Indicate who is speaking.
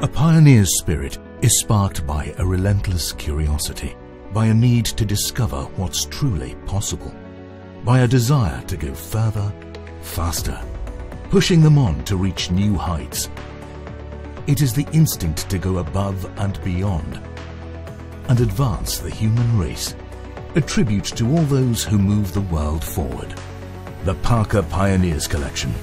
Speaker 1: A pioneer's spirit is sparked by a relentless curiosity, by a need to discover what's truly possible, by a desire to go further, faster, pushing them on to reach new heights. It is the instinct to go above and beyond and advance the human race. A tribute to all those who move the world forward. The Parker Pioneers Collection